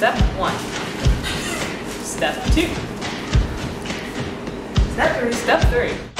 step one. Step two. Step three. Step three.